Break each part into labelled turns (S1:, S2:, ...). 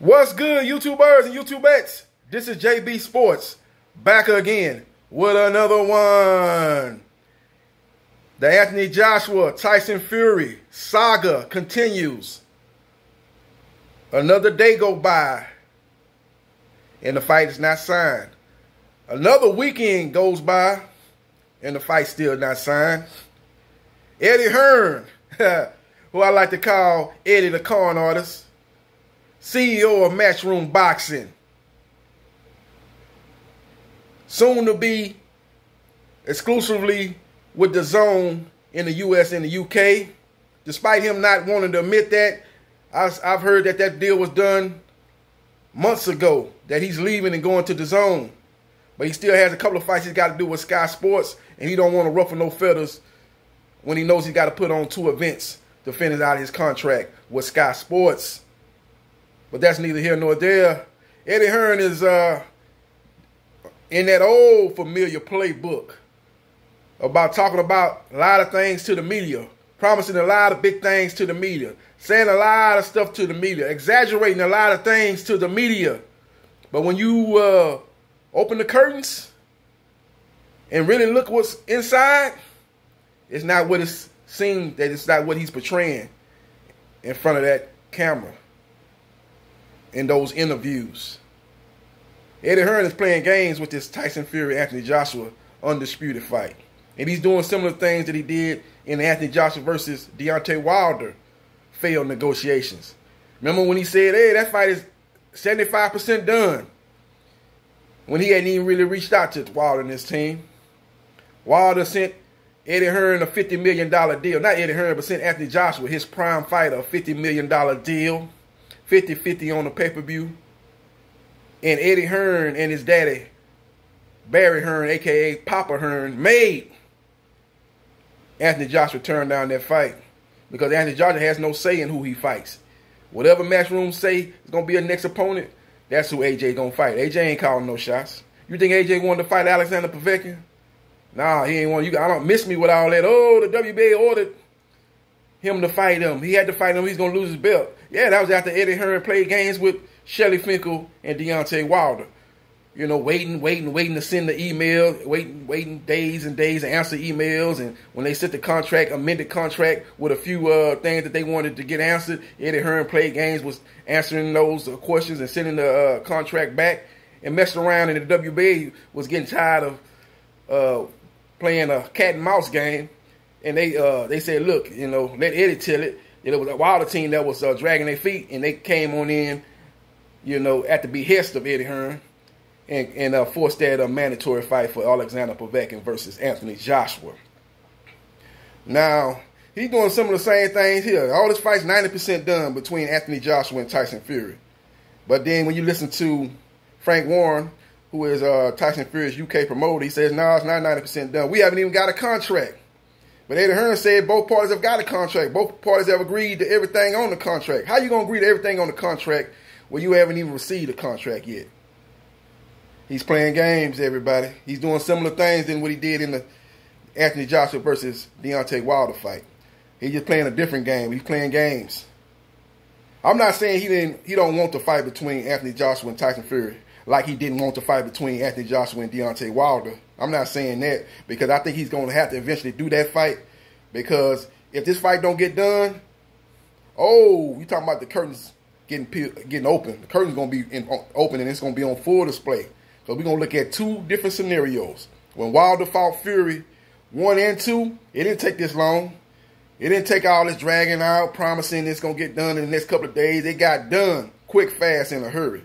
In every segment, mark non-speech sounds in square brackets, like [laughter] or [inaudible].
S1: What's good, YouTubers and YouTubettes? This is JB Sports back again with another one. The Anthony Joshua Tyson Fury saga continues. Another day go by and the fight is not signed. Another weekend goes by and the fight still not signed. Eddie Hearn, [laughs] who I like to call Eddie the Con Artist, CEO of Matchroom Boxing. Soon to be exclusively with DAZN in the US and the UK. Despite him not wanting to admit that, I've heard that that deal was done months ago, that he's leaving and going to DAZN. But he still has a couple of fights he's got to do with Sky Sports, and he don't want to ruffle no feathers when he knows he's got to put on two events to finish out his contract with Sky Sports. But that's neither here nor there. Eddie Hearn is uh, in that old familiar playbook about talking about a lot of things to the media, promising a lot of big things to the media, saying a lot of stuff to the media, exaggerating a lot of things to the media. But when you uh, open the curtains and really look what's inside, it's not what it seems that it's not what he's portraying in front of that camera in those interviews. Eddie Hearn is playing games with this Tyson Fury Anthony Joshua undisputed fight. And he's doing similar things that he did in Anthony Joshua versus Deontay Wilder failed negotiations. Remember when he said, hey, that fight is 75% done. When he hadn't even really reached out to Wilder and his team. Wilder sent Eddie Hearn a $50 million deal. Not Eddie Hearn, but sent Anthony Joshua, his prime fighter, a $50 million deal. 50-50 on the pay-per-view. And Eddie Hearn and his daddy, Barry Hearn, a.k.a. Papa Hearn, made Anthony Joshua turn down that fight. Because Anthony Joshua has no say in who he fights. Whatever matchroom say is going to be a next opponent, that's who AJ going to fight. AJ ain't calling no shots. You think AJ wanted to fight Alexander Povetkin? Nah, he ain't want you. I don't miss me with all that. Oh, the WBA ordered him to fight him. He had to fight him. He's going to lose his belt. Yeah, that was after Eddie Hearn played games with Shelly Finkel and Deontay Wilder. You know, waiting, waiting, waiting to send the email, waiting, waiting days and days to answer emails. And when they sent the contract, amended contract with a few uh, things that they wanted to get answered, Eddie Hearn played games, was answering those uh, questions and sending the uh, contract back and messing around. And the WBA was getting tired of uh, playing a cat and mouse game. And they uh, they said, look, you know, let Eddie tell it. It was a Wilder team that was uh, dragging their feet, and they came on in, you know, at the behest of Eddie Hearn, and, and uh, forced that uh, mandatory fight for Alexander Povetkin versus Anthony Joshua. Now, he's doing some of the same things here. All his fights 90% done between Anthony Joshua and Tyson Fury. But then when you listen to Frank Warren, who is uh, Tyson Fury's UK promoter, he says, no, nah, it's not 90% done. We haven't even got a contract. But Eddie Hearn said both parties have got a contract. Both parties have agreed to everything on the contract. How you gonna agree to everything on the contract when you haven't even received a contract yet? He's playing games, everybody. He's doing similar things than what he did in the Anthony Joshua versus Deontay Wilder fight. He's just playing a different game. He's playing games. I'm not saying he didn't he don't want to fight between Anthony Joshua and Tyson Fury like he didn't want to fight between Anthony Joshua and Deontay Wilder. I'm not saying that because I think he's going to have to eventually do that fight because if this fight don't get done, oh, you talking about the curtains getting getting open. The curtain's going to be in, open and it's going to be on full display. So we're going to look at two different scenarios. When Wilder fought Fury, one and two, it didn't take this long. It didn't take all this dragging out, promising it's going to get done in the next couple of days. It got done quick, fast, in a hurry.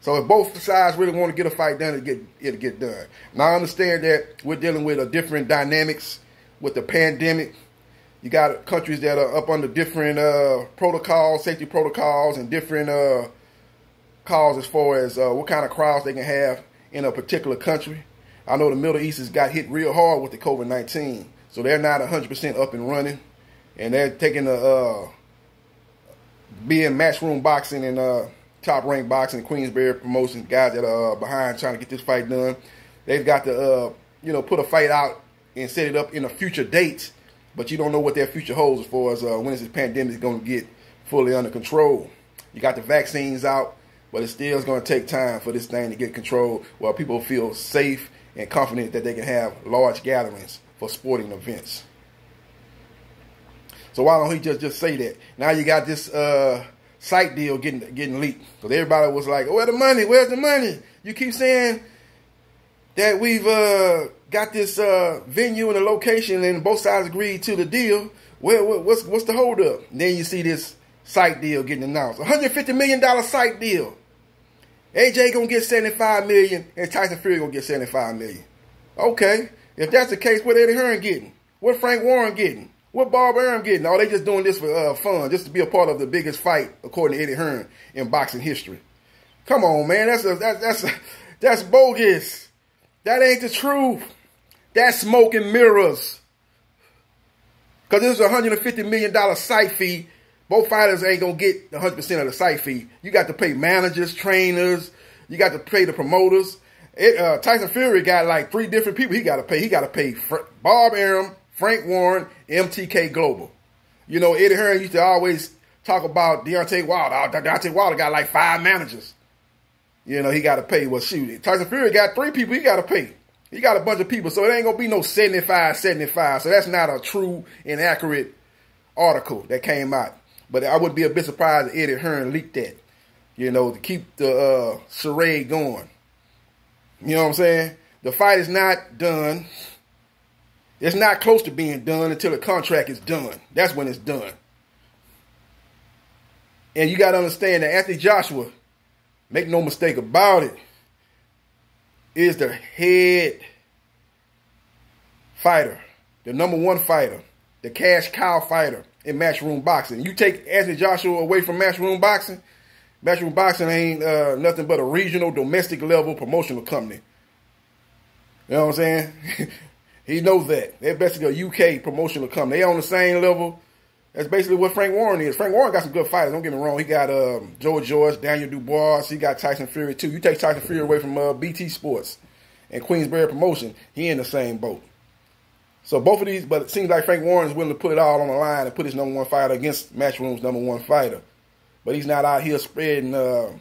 S1: So if both sides really want to get a fight done, it get it get done. Now I understand that we're dealing with a different dynamics with the pandemic. You got countries that are up under different uh, protocols, safety protocols, and different uh, calls as far as uh, what kind of crowds they can have in a particular country. I know the Middle East has got hit real hard with the COVID nineteen, so they're not hundred percent up and running, and they're taking the uh, being matchroom boxing and uh, top rank boxing, Queensberry promotion, guys that are uh, behind trying to get this fight done. They've got to, uh, you know, put a fight out and set it up in a future date, but you don't know what their future holds as far as uh, when is this pandemic going to get fully under control. You got the vaccines out. but it still is going to take time for this thing to get controlled while people feel safe and confident that they can have large gatherings for sporting events. So why don't he just just say that? Now you got this uh, site deal getting getting leaked because everybody was like, "Where's the money? Where's the money?" You keep saying that we've uh, got this uh, venue and a location, and both sides agreed to the deal. Well, what's what's the holdup? Then you see this site deal getting announced, 150 million dollar site deal. AJ gonna get 75 million, and Tyson Fury gonna get 75 million. Okay, if that's the case, what Eddie Hearn getting? What Frank Warren getting? What Bob Arum getting? Oh, they just doing this for uh, fun, just to be a part of the biggest fight, according to Eddie Hearn, in boxing history. Come on, man, that's a, that's that's a, that's bogus. That ain't the truth. That's smoke and mirrors. Because this is a $150 million site fee. Both fighters ain't going to get 100% of the site fee. You got to pay managers, trainers. You got to pay the promoters. It, uh, Tyson Fury got like three different people he got to pay. He got to pay Bob Arum, Frank Warren, MTK Global. You know, Eddie Hearn used to always talk about Deontay Wilder. Deontay Wilder got like five managers. You know, he got to pay. Well, shoot. Tyson Fury got three people he got to pay. He got a bunch of people, so it ain't going to be no 75, 75. So that's not a true and accurate article that came out. But I would be a bit surprised if Eddie Hearn leaked that, you know, to keep the uh, charade going. You know what I'm saying? The fight is not done. It's not close to being done until the contract is done. That's when it's done. And you got to understand that Anthony Joshua, make no mistake about it, is the head fighter, the number one fighter, the cash cow fighter in matchroom boxing. You take Anthony Joshua away from matchroom boxing, matchroom boxing ain't uh, nothing but a regional, domestic level promotional company. You know what I'm saying? [laughs] he knows that. They're basically a UK promotional company. They on the same level. That's basically what Frank Warren is. Frank Warren got some good fighters. Don't get me wrong. He got um, Joe Joyce, Daniel Dubois. He got Tyson Fury too. You take Tyson Fury away from uh, BT Sports and Queensberry Promotion, he in the same boat. So both of these, but it seems like Frank Warren is willing to put it all on the line and put his number one fighter against Matchroom's number one fighter. But he's not out here spreading uh,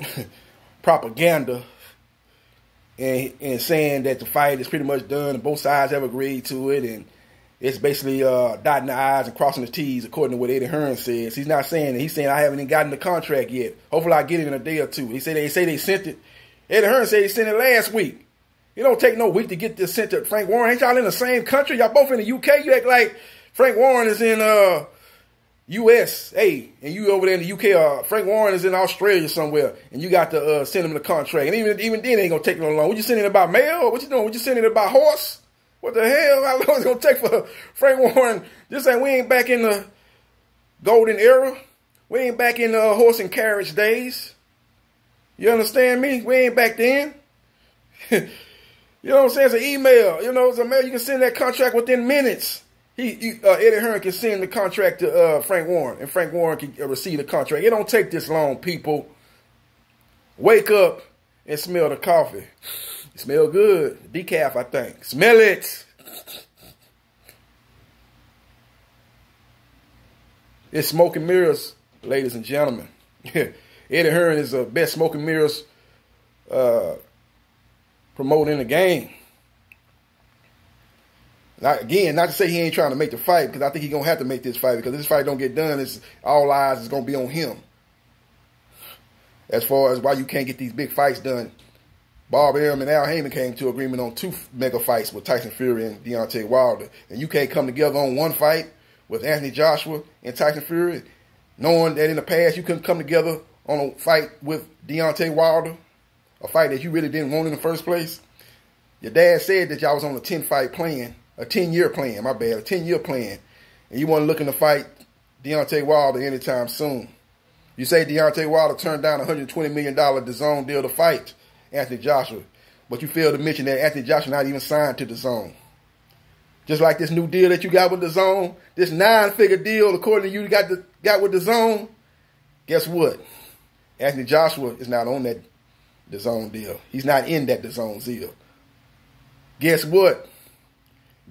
S1: [laughs] propaganda and, and saying that the fight is pretty much done and both sides have agreed to it and it's basically uh, dotting the I's and crossing the T's according to what Eddie Hearn says. He's not saying. He's saying I haven't even gotten the contract yet. Hopefully I get it in a day or two. He said they say they sent it. Eddie Hearn said he sent it last week. It don't take no week to get this sent to Frank Warren. Ain't y'all in the same country? Y'all both in the UK. You act like Frank Warren is in uh USA and you over there in the UK. Uh, Frank Warren is in Australia somewhere, and you got to uh, send him the contract. And even even then, ain't gonna take no long. What you sending it about mail? What you doing? What you sending it about horse? What the hell? [laughs] How long is it gonna take for Frank Warren? This ain't we ain't back in the golden era. We ain't back in the horse and carriage days. You understand me? We ain't back then. [laughs] You know what I'm saying? It's an email. You know, it's a mail. You can send that contract within minutes. He, he uh, Eddie Hearn can send the contract to uh, Frank Warren, and Frank Warren can uh, receive the contract. It don't take this long, people. Wake up and smell the coffee. It smell good. Decaf, I think. Smell it. It's smoking mirrors, ladies and gentlemen. [laughs] Eddie Hearn is the best smoking mirrors uh, promoting the game. Again, not to say he ain't trying to make the fight, because I think he's gonna have to make this fight because this fight don't get done. It's all eyes is gonna be on him. As far as why you can't get these big fights done, Bob Arum and Al Haymon came to agreement on two mega fights with Tyson Fury and Deontay Wilder, and you can't come together on one fight with Anthony Joshua and Tyson Fury, knowing that in the past you couldn't come together on a fight with Deontay Wilder a fight that you really didn't want in the first place. Your dad said that y'all was on a 10 fight plan, a 10 year plan, my bad, a 10 year plan. And you weren't looking to fight Deontay Wilder anytime soon. You say Deontay Wilder turned down a $120 million DAZN deal to fight Anthony Joshua. But you failed to mention that Anthony Joshua not even signed to DAZN. Just like this new deal that you got with DAZN, this nine-figure deal, according to you, got the, got with DAZN. Guess what? Anthony Joshua is not on that DAZN deal. He's not in that DAZN deal. Guess what?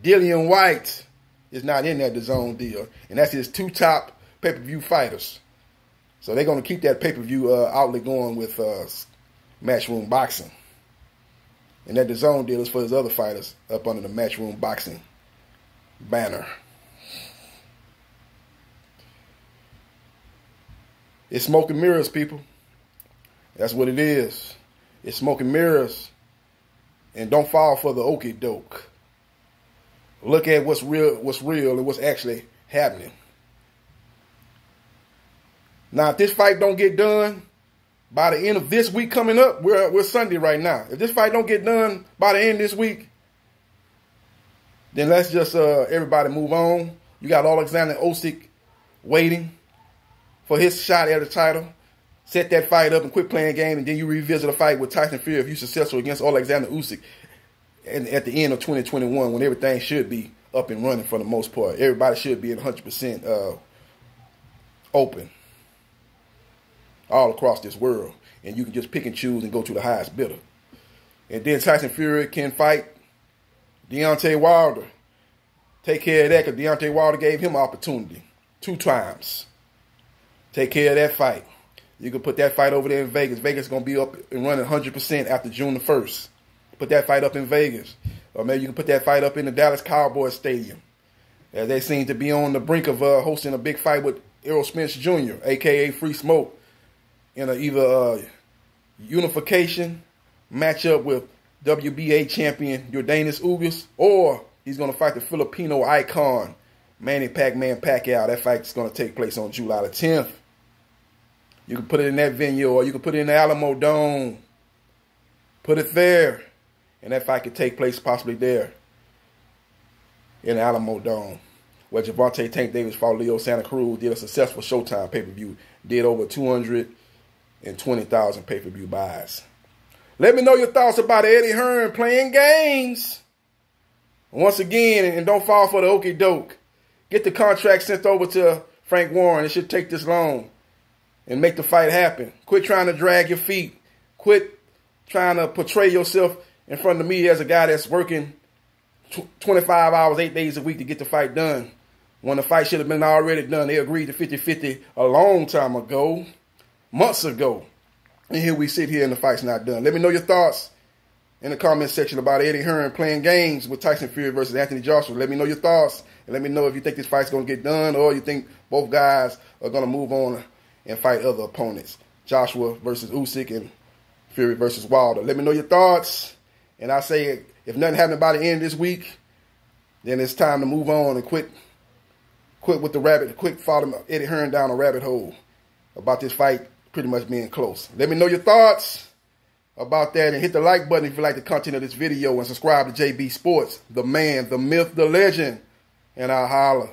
S1: Dillian Whyte is not in that DAZN deal. And that's his two top pay-per-view fighters. So they're going to keep that pay per view uh, outlet going with uh, Matchroom Boxing. And that DAZN deal is for his other fighters up under the Matchroom Boxing banner. It's smoke and mirrors, people. That's what it is. It's smoke and mirrors. And don't fall for the okey doke. Look at what's real, what's real, and what's actually happening. Now, if this fight don't get done by the end of this week coming up, we're we're Sunday right now. If this fight don't get done by the end of this week, then let's just uh, everybody move on. You got Alexander Usyk waiting for his shot at the title. Set that fight up and quit playing game, and then you revisit a fight with Tyson Fury if you're successful against Alexander Usyk and at the end of 2021 when everything should be up and running for the most part. Everybody should be at 100% uh, open all across this world. And you can just pick and choose and go to the highest bidder. And then Tyson Fury can fight Deontay Wilder. Take care of that because Deontay Wilder gave him an opportunity two times. Take care of that fight. You can put that fight over there in Vegas. Vegas is going to be up and running 100% after June the 1st put that fight up in Vegas. Or maybe you can put that fight up in the Dallas Cowboys Stadium. As they seem to be on the brink of uh, hosting a big fight with Errol Spence Jr., aka Free Smoke, in a either uh, unification matchup with WBA champion Yordenis Ugas, or he's going to fight the Filipino icon Manny Pac-Man Pacquiao. That fight is going to take place on July the 10th. You can put it in that venue, or you can put it in the Alamo Dome. Put it there and that fight could take place possibly there in the Alamodome, where Gervonta Tank Davis fought Leo Santa Cruz, did a successful Showtime pay per view, did over 220,000 pay per view buys. Let me know your thoughts about Eddie Hearn playing games. Once again, and don't fall for the okey doke. Get the contract sent over to Frank Warren. It should take this long and make the fight happen. Quit trying to drag your feet. Quit trying to portray yourself in front of me as a guy that's working 25 hours, eight days a week to get the fight done. When the fight should have been already done, they agreed to 50-50 a long time ago, months ago. And here we sit here and the fight's not done. Let me know your thoughts in the comment section about Eddie Hearn playing games with Tyson Fury versus Anthony Joshua. Let me know your thoughts. And let me know if you think this fight's going to get done or you think both guys are going to move on and fight other opponents. Joshua versus Usyk and Fury versus Wilder. Let me know your thoughts. And I say, if nothing happened by the end of this week, then it's time to move on and quit quit with the rabbit, quit following Eddie Hearn down a rabbit hole about this fight pretty much being close. Let me know your thoughts about that and hit the like button if you like the content of this video and subscribe to JB Sports, the man, the myth, the legend, and I'll holler.